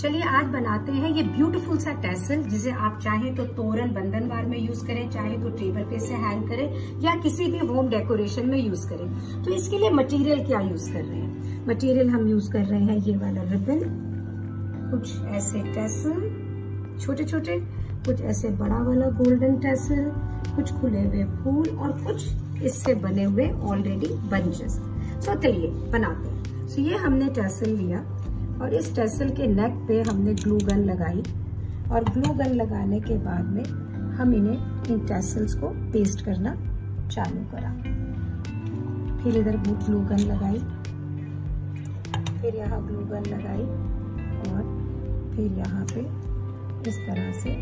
चलिए आज बनाते हैं ये ब्यूटीफुल सा टेसल जिसे आप चाहे तो तोरण बंधनवार में यूज़ करें चाहे तो टेबल पे से हैंग करें या किसी भी होम डेकोरेशन में यूज़ करें। तो इसके लिए मटेरियल क्या यूज़ कर रहे हैं? मटेरियल हम यूज़ कर रहे हैं ये वाला रिबन कुछ ऐसे टेसल छोटे छोटे कुछ ऐसे बड़ा वाला गोल्डन टेसल कुछ खुले हुए फूल और कुछ इससे बने हुए ऑलरेडी बंचेस सो चलिए बनाते हैं। सो so, ये हमने टेसल लिया। और इस टेसल के नेक पे हमने ग्लू गन लगाई। और ग्लू गन लगाने के बाद में हम इन्हें इन टेसल्स को पेस्ट करना चालू करा। फिर इधर ग्लू गन लगाई। फिर यहाँ ग्लू गन लगाई और फिर यहाँ पे इस तरह से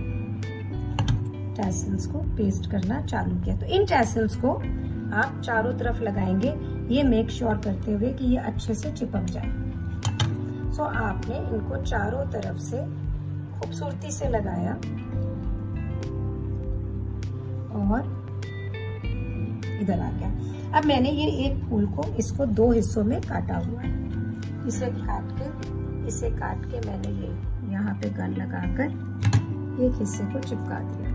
टैसल्स को पेस्ट करना चालू किया। तो इन टैसल्स को आप चारों तरफ़ लगाएँगे। ये मेक श्योर करते हुए कि ये अच्छे से चिपक जाए। सो आपने इनको चारों तरफ़ से खूबसूरती से लगाया और इधर आ गया। अब मैंने ये एक फूल को इसको दो हिस्सों में काटा हुआ है। इसे काट के, इसे काट के मैंने ये यहाँ पे गन लगाकर एक हिस्से को चिपका दिया।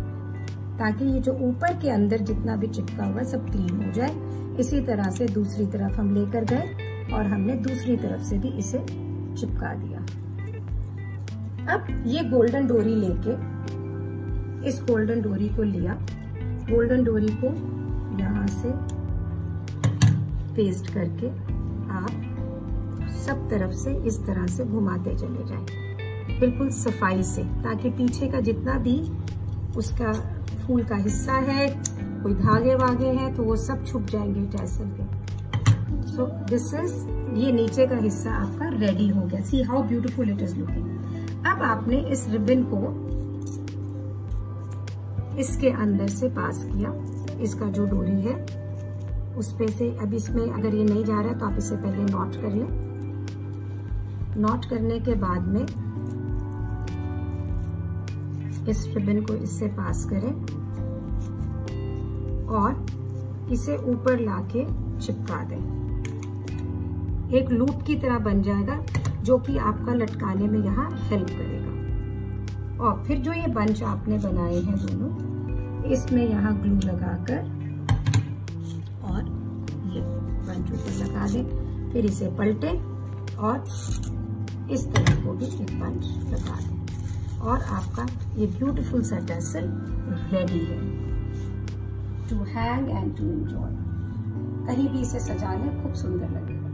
ताकि ये जो ऊपर के अंदर जितना भी चिपका हुआ सब क्लीन हो जाए। इसी तरह से दूसरी तरफ़ हम लेकर गए और हमने दूसरी तरफ़ से भी इसे चिपका दिया। अब ये गोल्डन डोरी लेके इस गोल्डन डोरी को लिया। गोल्डन डोरी को यहाँ से पेस्ट करके आप सब तरफ़ से इस तरह से घुमाते चले जाएँ। बिल्कुल सफ़ाई से, ताकि पीछे का जितना भी उसका फूल का हिस्सा है, कोई धागे वागे हैं तो वो सब छुप जाएँगे टैसल के। सो दिस इज़ ये नीचे का हिस्सा आपका रेडी हो गया। See how beautiful it is looking अब आपने इस रिबन को इसके अंदर से पास किया। इसका जो डोरी है, उस पे से अब इसमें अगर ये नहीं जा रहा है तो आप इसे पहले नॉट कर लें। नॉट करने के बाद में इस रिबन को इससे पास करें और इसे ऊपर लाके चिपका दें। एक लूप की तरह बन जाएगा, जो कि आपका लटकाने में यहाँ हेल्प करेगा। और फिर जो ये बंच आपने बनाए हैं दोनों, इसमें यहाँ ग्लू लगाकर और ये बंच ऊपर लगा दें। फिर इसे पलटे और इस तरह को भी एक बंच लगा दें। और आपका ये ब्यूटीफुल सा रेडी है। To hang and to enjoy कहीं भी इसे सजा लें खूब सुंदर लगे